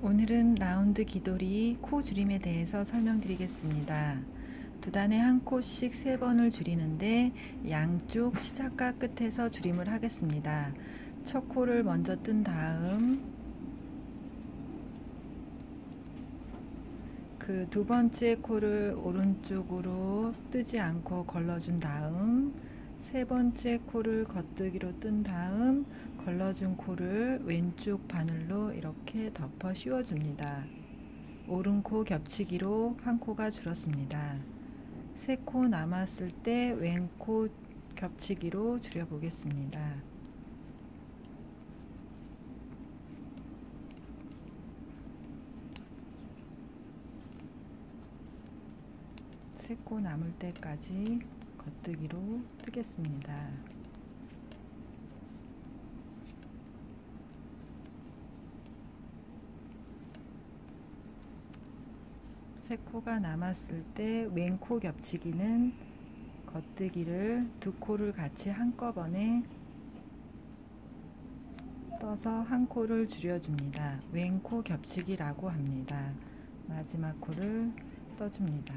오늘은 라운드 기돌이 코 줄임에 대해서 설명드리겠습니다. 두 단에 한 코씩 세 번을 줄이는데 양쪽 시작과 끝에서 줄임을 하겠습니다. 첫 코를 먼저 뜬 다음 그 두 번째 코를 오른쪽으로 뜨지 않고 걸러준 다음 세 번째 코를 겉뜨기로 뜬 다음 걸러준 코를 왼쪽 바늘로 이렇게 덮어 씌워줍니다. 오른 코 겹치기로 한 코가 줄었습니다. 세 코 남았을 때 왼 코 겹치기로 줄여보겠습니다. 세 코 남을 때까지 겉뜨기로 뜨겠습니다. 세 코가 남았을 때 왼코 겹치기는 겉뜨기를 두 코를 같이 한꺼번에 떠서 한 코를 줄여줍니다. 왼코 겹치기라고 합니다. 마지막 코를 떠줍니다.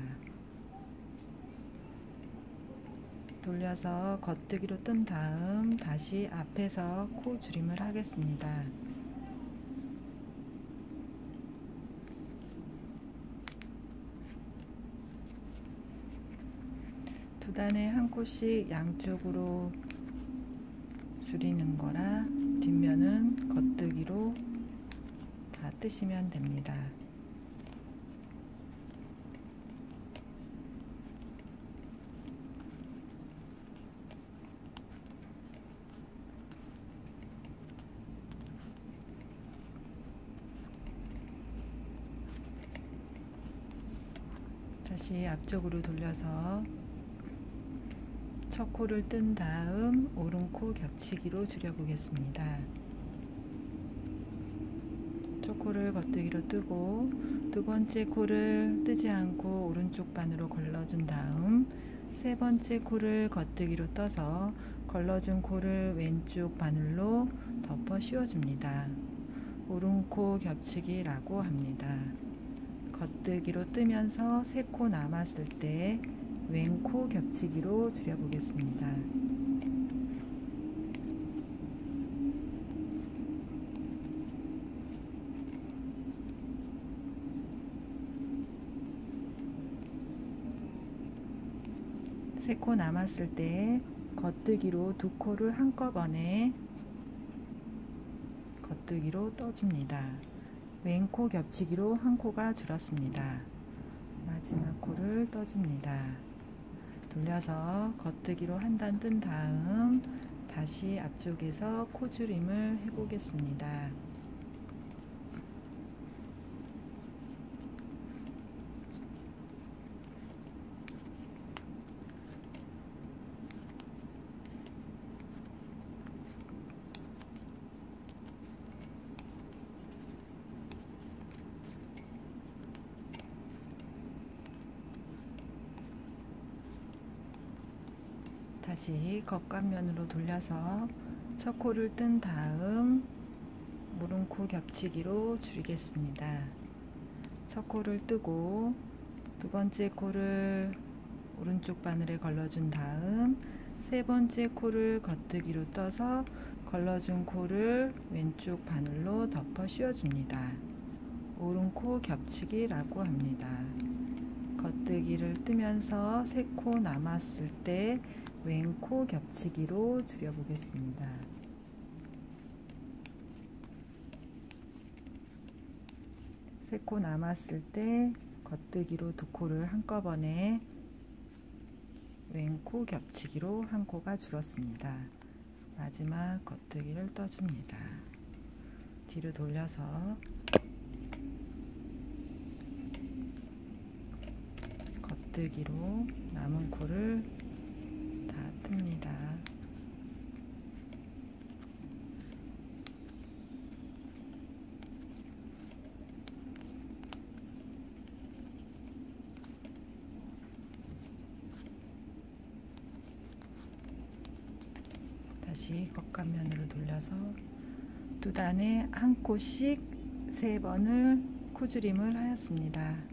돌려서 겉뜨기로 뜬 다음 다시 앞에서 코 줄임을 하겠습니다. 두 단에 한 코씩 양쪽으로 줄이는 거라 뒷면은 겉뜨기로 다 뜨시면 됩니다. 다시 앞쪽으로 돌려서 첫 코를 뜬 다음 오른코 겹치기로 줄여보겠습니다. 첫 코를 겉뜨기로 뜨고 두 번째 코를 뜨지 않고 오른쪽 반으로 걸러준 다음 세 번째 코를 겉뜨기로 떠서 걸러준 코를 왼쪽 바늘로 덮어 씌워줍니다. 오른코 겹치기라고 합니다. 겉뜨기로 뜨면서 세 코 남았을 때 왼 코 겹치기로 줄여보겠습니다. 세 코 남았을 때 겉뜨기로 두 코를 한꺼번에 겉뜨기로 떠줍니다. 왼코 겹치기로 한 코가 줄었습니다. 마지막 코를 떠줍니다. 돌려서 겉뜨기로 한 단 뜬 다음 다시 앞쪽에서 코줄임을 해보겠습니다. 다시 겉감면으로 돌려서 첫 코를 뜬 다음 오른코 겹치기로 줄이겠습니다. 첫 코를 뜨고 두 번째 코를 오른쪽 바늘에 걸러준 다음 세 번째 코를 겉뜨기로 떠서 걸러준 코를 왼쪽 바늘로 덮어 씌워줍니다. 오른코 겹치기라고 합니다. 겉뜨기를 뜨면서 세 코 남았을 때 왼코 겹치기로 줄여보겠습니다. 세 코 남았을 때 겉뜨기로 두 코를 한꺼번에 왼코 겹치기로 한 코가 줄었습니다. 마지막 겉뜨기를 떠줍니다. 뒤로 돌려서 겉뜨기로 남은 코를 듭니다. 다시 겉감면으로 돌려서 두 단에 한 코씩 세 번을 코줄임을 하였습니다.